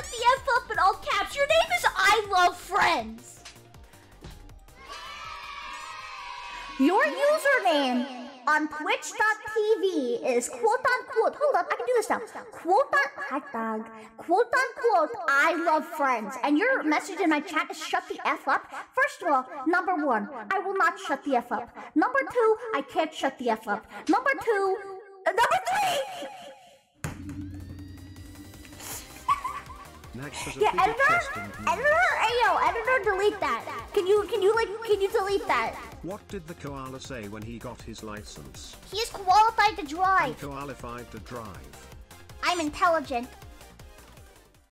shut the F up in all caps. Your name is I Love Friends. Your username on twitch.tv is quote unquote, hold up, I can do this now. Quote dog, quote unquote, I love friends. And your message in my chat is shut the F up. First of all, number one, I will not shut the F up. Number two, I can't shut the F up. Number two, yeah, editor, chest than you. editor, ayo, editor, delete that. Can you, can you like, can you delete that? What did the koala say when he got his license? He is qualified to drive. And qualified to drive. I'm intelligent.